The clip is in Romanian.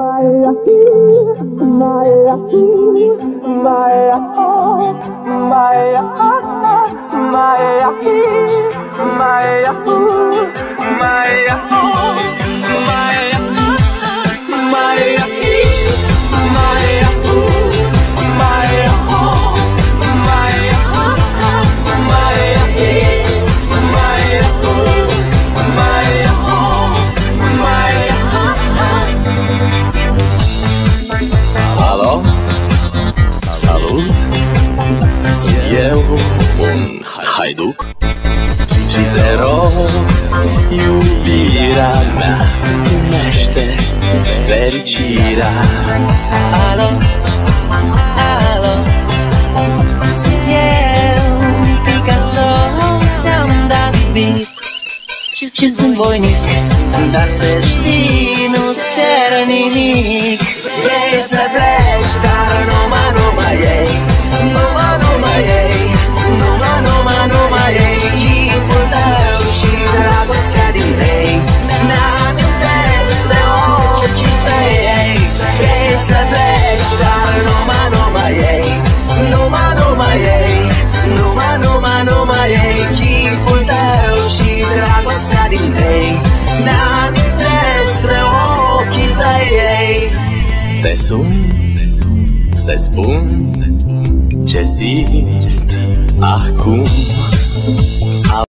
My oh my oh my Mara, my Mara, my Mara, my Mara, un haiduc Și te rog, iubirea mea Primește fericirea Alo, alo Sunt eu, Picasso Ți-am dat beat Și sunt voinic Dar să știi, nu-ți cer nimic. Vrei să pleci, dar numai, Te sun, să-ți spun ce simt acum